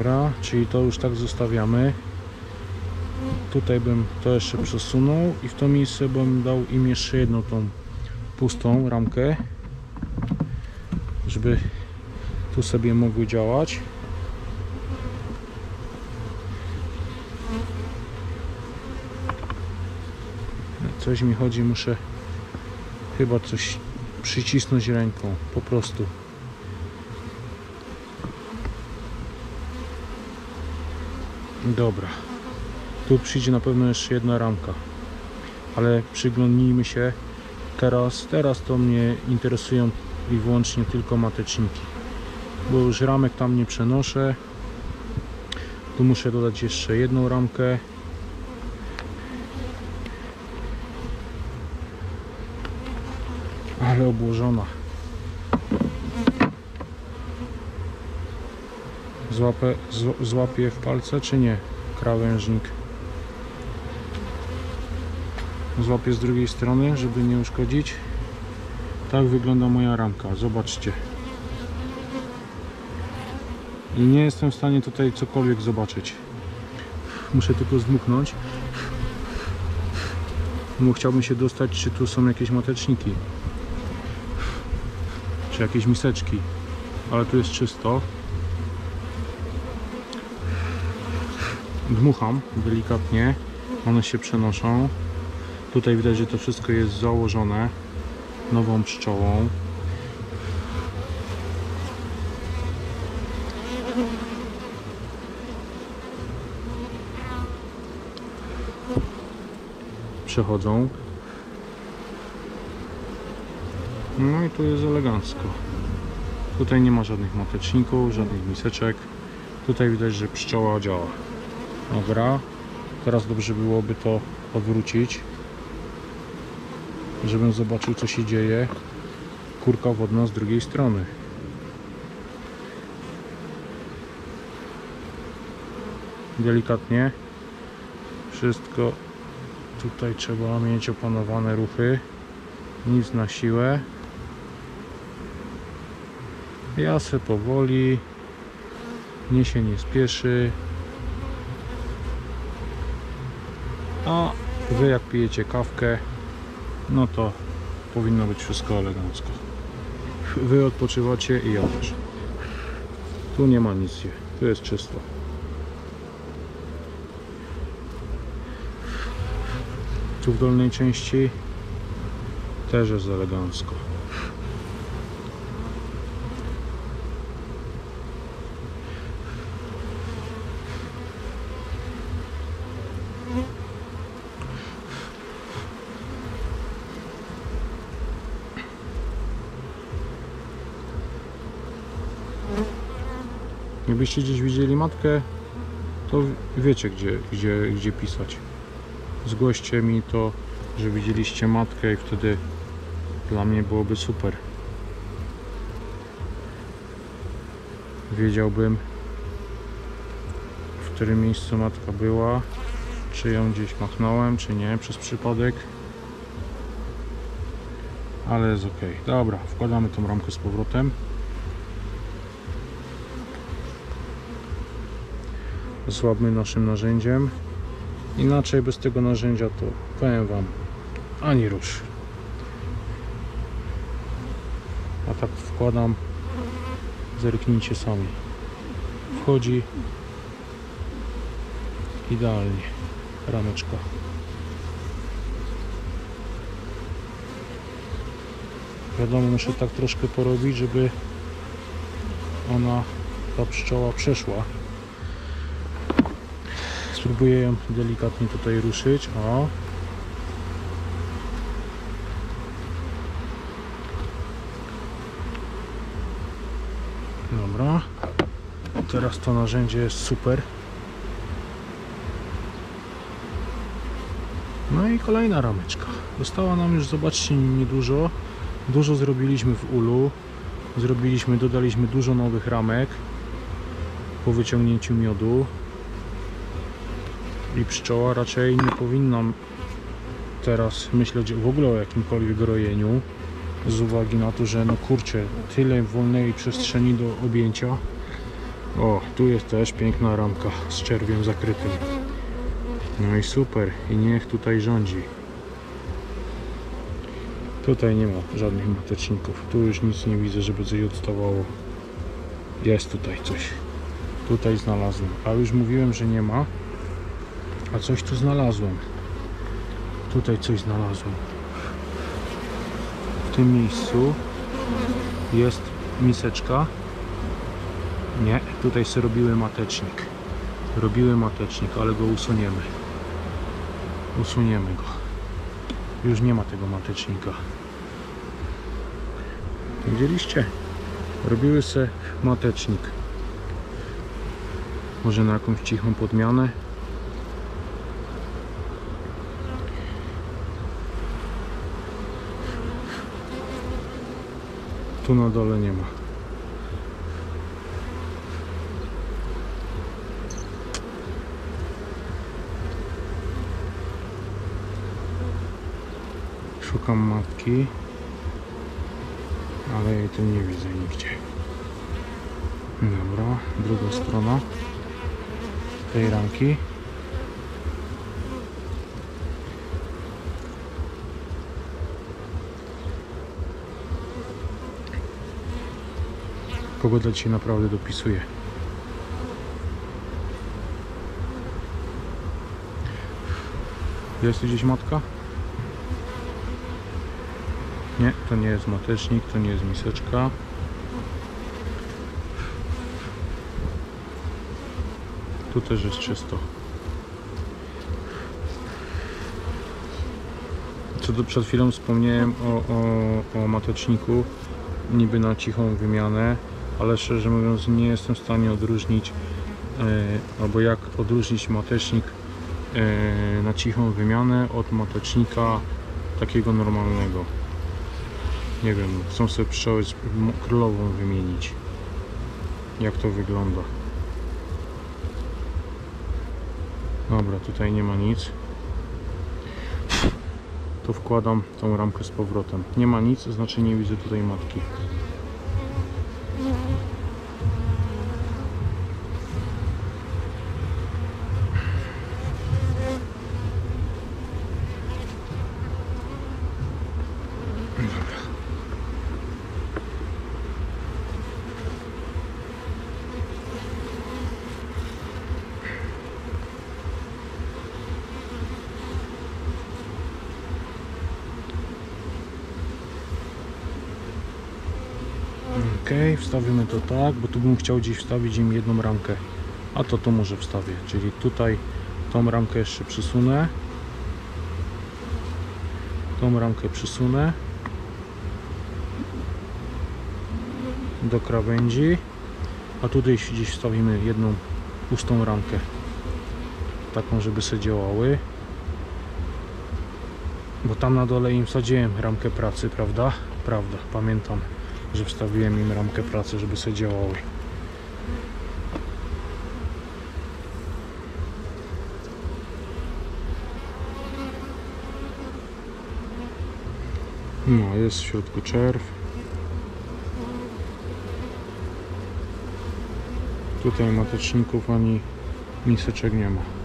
Dobra, czyli to już tak zostawiamy. Tutaj bym to jeszcze przesunął i w to miejsce bym dał im jeszcze jedną tą pustą ramkę, żeby tu sobie mogły działać. Coś mi chodzi, muszę chyba coś przycisnąć ręką, po prostu. Dobra. Tu przyjdzie na pewno jeszcze jedna ramka. Ale przyglądnijmy się teraz. Teraz to mnie interesują i wyłącznie tylko mateczniki. Bo już ramek tam nie przenoszę. Tu muszę dodać jeszcze jedną ramkę. Ale obłożona. Złapę, zł- złapię w palce czy nie? Krawężnik. Złapię z drugiej strony, żeby nie uszkodzić. Tak wygląda moja ramka. Zobaczcie. I nie jestem w stanie tutaj cokolwiek zobaczyć. Muszę tylko zdmuchnąć. Bo chciałbym się dostać, czy tu są jakieś mateczniki. Czy jakieś miseczki. Ale tu jest czysto. Dmucham delikatnie, one się przenoszą. Tutaj widać, że to wszystko jest założone nową pszczołą. Przechodzą. No i tu jest elegancko. Tutaj nie ma żadnych mateczników, żadnych miseczek. Tutaj widać, że pszczoła działa. Dobra. Teraz dobrze byłoby to odwrócić. Żebym zobaczył co się dzieje. Kurka wodna z drugiej strony. Delikatnie. Wszystko tutaj trzeba mieć opanowane ruchy. Nic na siłę. Ja se powoli. Nie się nie spieszy. A wy jak pijecie kawkę, no to powinno być wszystko elegancko. Wy odpoczywacie i ja też. Tu nie ma nic, tu jest czysto. Tu w dolnej części też jest elegancko. Jakbyście gdzieś widzieli matkę, to wiecie gdzie, gdzie, gdzie pisać. Zgłoście mi to, że widzieliście matkę i wtedy dla mnie byłoby super. Wiedziałbym w którym miejscu matka była, czy ją gdzieś machnąłem, czy nie, przez przypadek. Ale jest ok. Dobra, wkładamy tą ramkę z powrotem. Złapmy naszym narzędziem. Inaczej bez tego narzędzia to powiem Wam ani rusz. A tak wkładam, zerknijcie sami. Wchodzi idealnie rameczka. Wiadomo, muszę tak troszkę porobić, żeby ona, ta pszczoła przeszła. Spróbuję ją delikatnie tutaj ruszyć. O. Dobra. Teraz to narzędzie jest super. No i kolejna rameczka. Została nam już, zobaczcie, niedużo. Dużo zrobiliśmy w ulu. Zrobiliśmy, dodaliśmy dużo nowych ramek po wyciągnięciu miodu i pszczoła raczej nie powinna teraz myśleć w ogóle o jakimkolwiek rojeniu z uwagi na to, że no kurczę, tyle wolnej przestrzeni do objęcia O, tu jest też piękna ramka z czerwiem zakrytym. No i super. I niech tutaj rządzi. Tutaj nie ma żadnych mateczników. Tu już nic nie widzę, żeby coś odstawało. Jest tutaj coś. Tutaj znalazłem. A już mówiłem, że nie ma. A coś tu znalazłem. Tutaj coś znalazłem. W tym miejscu jest miseczka. Nie, tutaj sobie robiły matecznik. Robiły matecznik, ale go usuniemy. Usuniemy go. Już nie ma tego matecznika. Widzieliście? Robiły se matecznik. Może na jakąś cichą podmianę. Tu na dole nie ma. Szukam matki, ale jej tu nie widzę nigdzie. Dobra, druga strona tej ramki. Pogoda dzisiaj naprawdę dopisuje. Jest tu gdzieś matka? Nie, to nie jest matecznik, to nie jest miseczka. Tu też jest czysto. Co do przed chwilą wspomniałem o, o, o mateczniku, niby na cichą wymianę, ale szczerze mówiąc nie jestem w stanie odróżnić, e, albo jak odróżnić matecznik e, na cichą wymianę od matecznika takiego normalnego. Nie wiem, chcą sobie pszczoły królową wymienić. Jak to wygląda. Dobra, tutaj nie ma nic. To wkładam tą ramkę z powrotem. Nie ma nic, znaczy nie widzę tutaj matki. Dobra. Ok, wstawimy to tak, bo tu bym chciał gdzieś wstawić im jedną ramkę. A to tu może wstawię, czyli tutaj tą ramkę jeszcze przysunę. Tą ramkę przysunę. Do krawędzi. A tutaj gdzieś wstawimy jedną pustą ramkę. Taką, żeby sobie działały. Bo tam na dole im wsadziłem ramkę pracy, prawda? Prawda, pamiętam że wstawiłem im ramkę pracy, żeby sobie działały. No, jest w środku czerw. Tutaj mateczników ani miseczek nie ma.